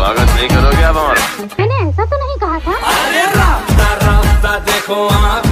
स्वागत नहीं करोगे आप हमारा? मैंने ऐसा तो नहीं कहा था। अरे रास्ता रास्ता देखो आप